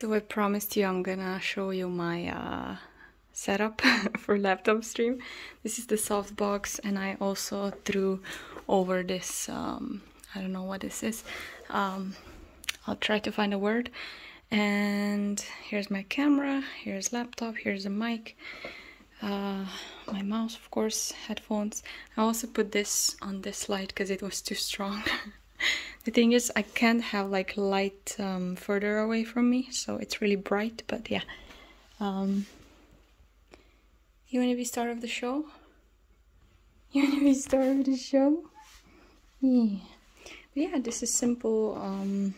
So I promised you I'm gonna show you my uh, setup for laptop stream. This is the softbox and I also threw over this, um, I don't know what this is. Um, I'll try to find a word. And here's my camera, here's laptop, here's a mic, mouse of course, headphones. I also put this on this light because it was too strong. the thing is I can't have like light um, further away from me so it's really bright but yeah. Um, you want to be star of the show? You want to be star of the show? Yeah. But yeah this is simple um,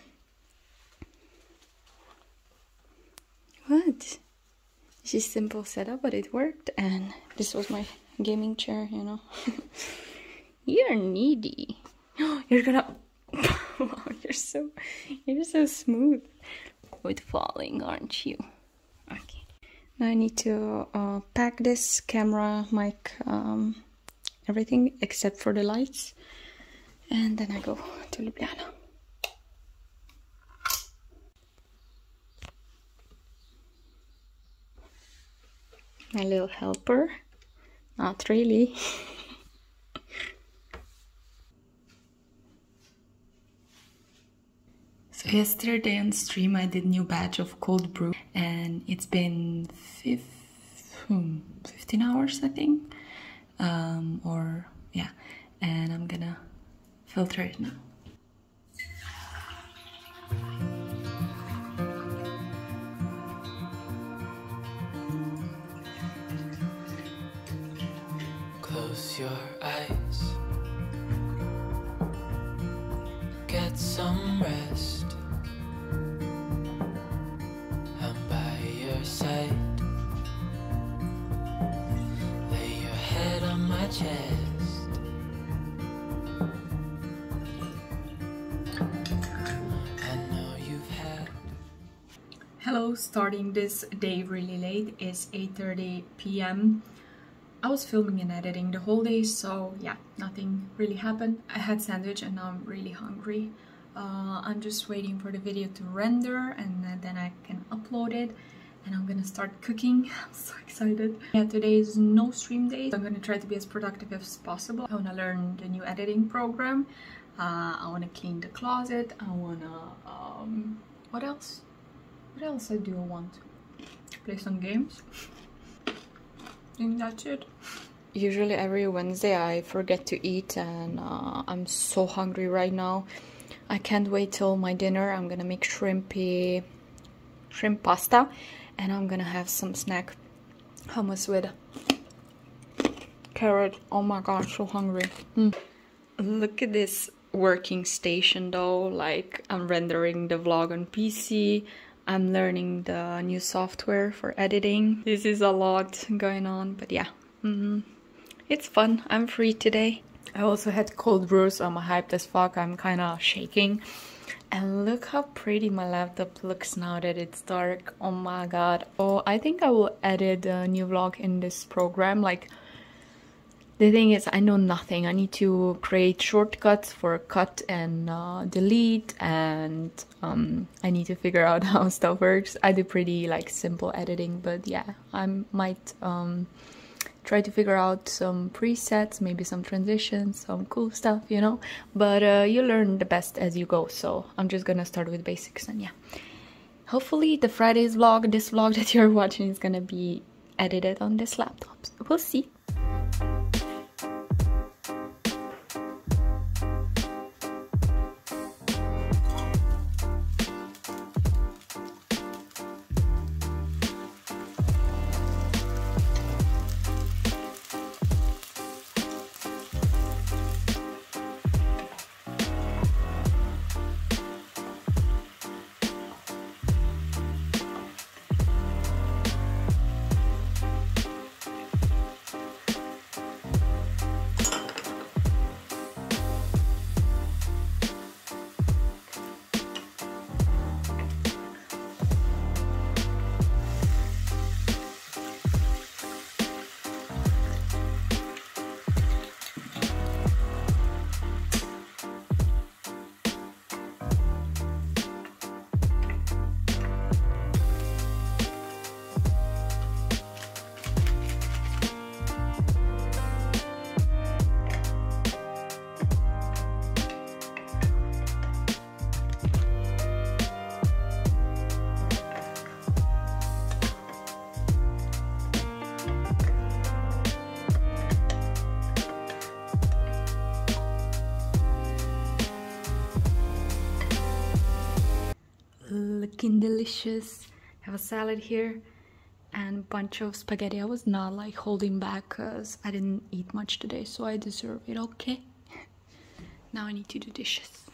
what is simple setup but it worked and this was my gaming chair you know you're needy you're gonna wow, you're so you're so smooth with falling, aren't you? Okay. Now I need to uh, pack this camera, mic, um, everything except for the lights, and then I go to Ljubljana. My little helper. Not really. So yesterday on stream I did new batch of cold brew and it's been 15 hmm, hours I think um, or yeah and I'm gonna filter it now. Hello, starting this day really late. It's 8.30 p.m. I was filming and editing the whole day, so yeah, nothing really happened. I had sandwich and now I'm really hungry. Uh, I'm just waiting for the video to render and then I can upload it and I'm gonna start cooking. I'm so excited. Yeah, today is no stream day. So I'm gonna try to be as productive as possible. I wanna learn the new editing program. Uh, I wanna clean the closet. I wanna, um, what else? What else I do I want? Play some games. I think that's it. Usually every Wednesday I forget to eat and uh, I'm so hungry right now. I can't wait till my dinner. I'm gonna make shrimpy shrimp pasta and I'm gonna have some snack hummus with carrot. Oh my god, so hungry. Mm. Look at this working station though, like I'm rendering the vlog on PC. I'm learning the new software for editing. This is a lot going on, but yeah, mm -hmm. it's fun. I'm free today. I also had cold brew, so I'm hyped as fuck. I'm kind of shaking. And look how pretty my laptop looks now that it's dark. Oh my god. Oh, I think I will edit a new vlog in this program. Like, the thing is, I know nothing. I need to create shortcuts for cut and uh, delete, and um, I need to figure out how stuff works. I do pretty like simple editing, but yeah, I might um, try to figure out some presets, maybe some transitions, some cool stuff, you know. But uh, you learn the best as you go, so I'm just gonna start with basics and yeah. Hopefully the Friday's vlog, this vlog that you're watching is gonna be edited on this laptop. We'll see. Looking delicious. Have a salad here and a bunch of spaghetti. I was not like holding back because I didn't eat much today, so I deserve it, okay? now I need to do dishes.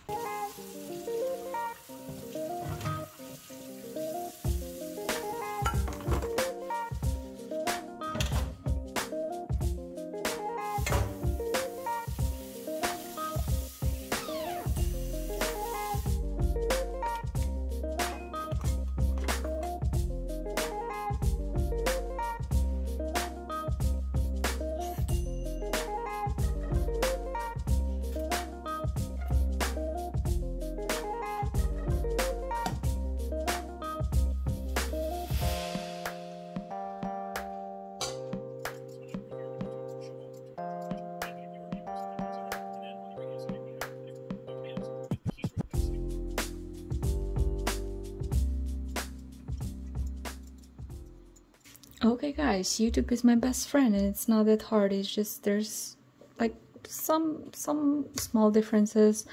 Okay guys youtube is my best friend and it's not that hard it's just there's like some some small differences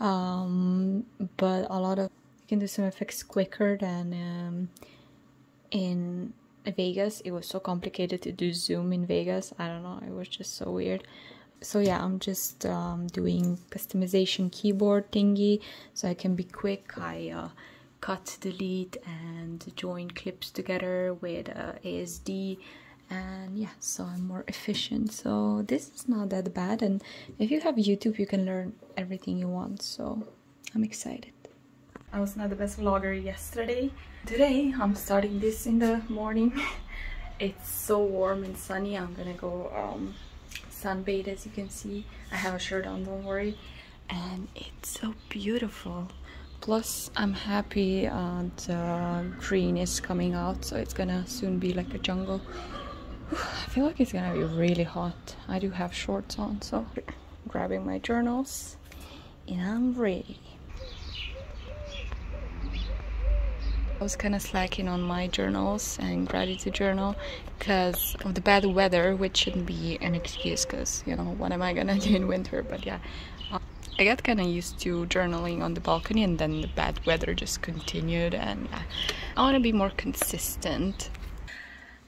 um, but a lot of you can do some effects quicker than um, in Vegas. It was so complicated to do zoom in Vegas. I don't know it was just so weird. So yeah I'm just um, doing customization keyboard thingy so I can be quick. I uh, cut, delete, and join clips together with uh, ASD and yeah so I'm more efficient. So this is not that bad. And if you have YouTube you can learn everything you want. So I'm excited. I was not the best vlogger yesterday. Today I'm starting this in the morning. It's so warm and sunny. I'm gonna go um, sunbathe as you can see. I have a shirt on don't worry. And it's so beautiful plus i'm happy uh, the green is coming out so it's gonna soon be like a jungle. I feel like it's gonna be really hot. I do have shorts on so grabbing my journals and i'm ready. I was kind of slacking on my journals and gratitude journal because of the bad weather, which shouldn't be an excuse because, you know, what am I gonna do in winter? But yeah, I got kind of used to journaling on the balcony and then the bad weather just continued and yeah, I want to be more consistent.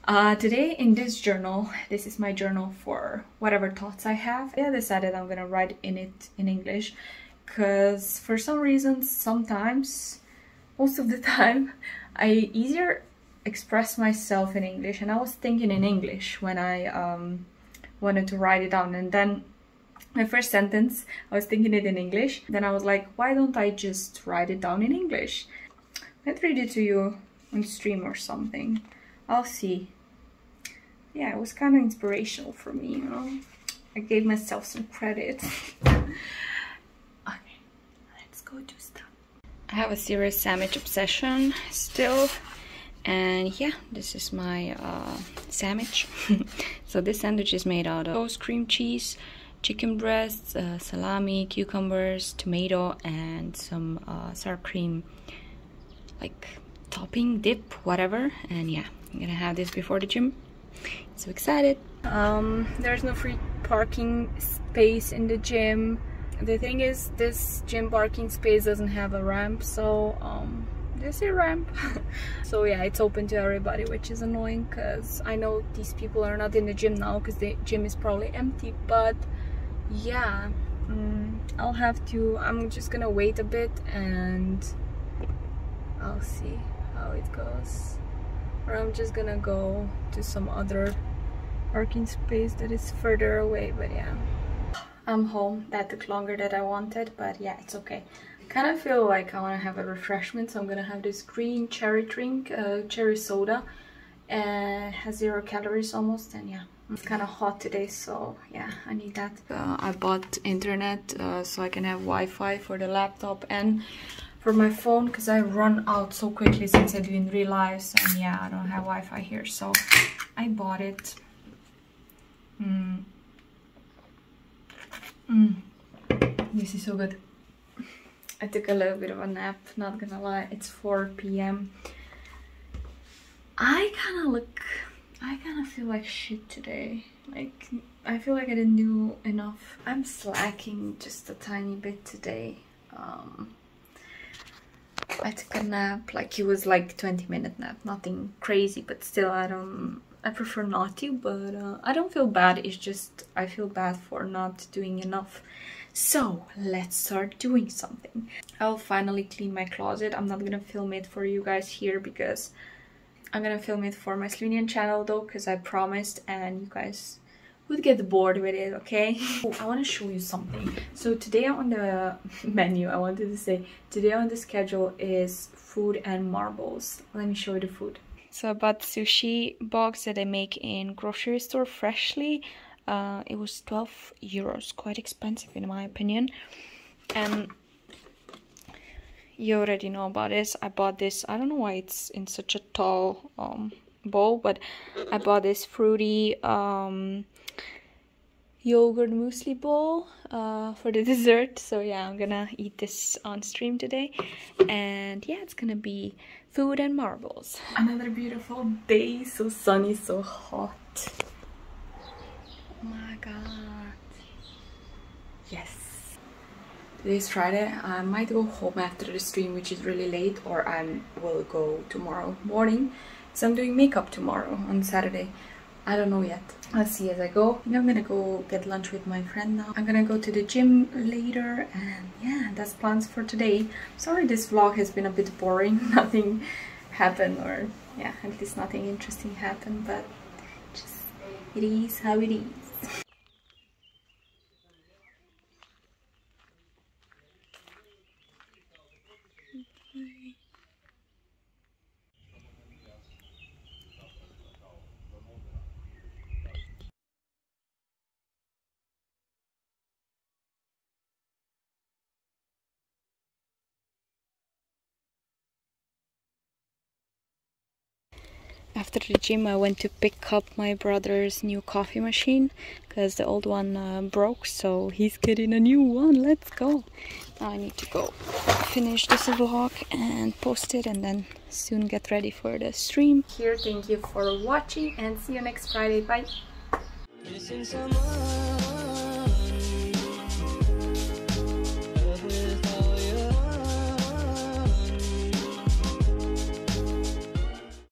Uh, today in this journal, this is my journal for whatever thoughts I have. I decided I'm gonna write in it in English because for some reason sometimes, most of the time, I easier express myself in English and I was thinking in English when I um, wanted to write it down and then my first sentence, I was thinking it in English. Then I was like, why don't I just write it down in English? Let's read it to you on stream or something. I'll see. Yeah, it was kind of inspirational for me, you know? I gave myself some credit. okay, let's go do stuff. I have a serious sandwich obsession still. And yeah, this is my uh, sandwich. so this sandwich is made out of toast cream cheese, chicken breasts, uh, salami, cucumbers, tomato, and some uh, sour cream, like topping, dip, whatever. And yeah, I'm gonna have this before the gym. So excited. Um, there's no free parking space in the gym. The thing is, this gym parking space doesn't have a ramp, so um, there's a ramp. so yeah, it's open to everybody, which is annoying because I know these people are not in the gym now because the gym is probably empty, but yeah um, I'll have to I'm just gonna wait a bit and I'll see how it goes. Or I'm just gonna go to some other parking space that is further away but yeah. I'm home that took longer than I wanted but yeah it's okay. Kind of feel like I want to have a refreshment so I'm gonna have this green cherry drink uh, cherry soda and has zero calories almost and yeah it's kind of hot today so yeah I need that uh, I bought internet uh, so I can have Wi-Fi for the laptop and for my phone because I run out so quickly since I didn't realize and yeah I don't have Wi-Fi here so I bought it mm. Mm. this is so good I took a little bit of a nap not gonna lie it's 4 p.m. I kind of look I kind of feel like shit today. Like, I feel like I didn't do enough. I'm slacking just a tiny bit today. Um, I took a nap, like it was like 20 minute nap, nothing crazy, but still I don't, I prefer not to, but uh, I don't feel bad, it's just I feel bad for not doing enough. So let's start doing something. I'll finally clean my closet. I'm not gonna film it for you guys here because I'm gonna film it for my Slovenian channel though because I promised and you guys would get bored with it, okay? oh, I want to show you something. So today on the menu, I wanted to say, today on the schedule is food and marbles. Let me show you the food. So I bought sushi box that I make in grocery store freshly. Uh, it was 12 euros, quite expensive in my opinion. And you already know about this. I bought this, I don't know why it's in such a tall um, bowl, but I bought this fruity um, yogurt muesli bowl uh, for the dessert. So yeah, I'm gonna eat this on stream today. And yeah, it's gonna be food and marbles. Another beautiful day, so sunny, so hot. Oh my god. Yes. Today's Friday. I might go home after the stream, which is really late, or I will go tomorrow morning. So I'm doing makeup tomorrow on Saturday. I don't know yet. Let's see as I go. I am gonna go get lunch with my friend now. I'm gonna go to the gym later and yeah, that's plans for today. Sorry this vlog has been a bit boring. Nothing happened or yeah, at least nothing interesting happened, but just it is how it is. After the gym I went to pick up my brother's new coffee machine because the old one uh, broke so he's getting a new one. Let's go. Now I need to go finish this vlog and post it and then soon get ready for the stream. Here thank you for watching and see you next Friday. Bye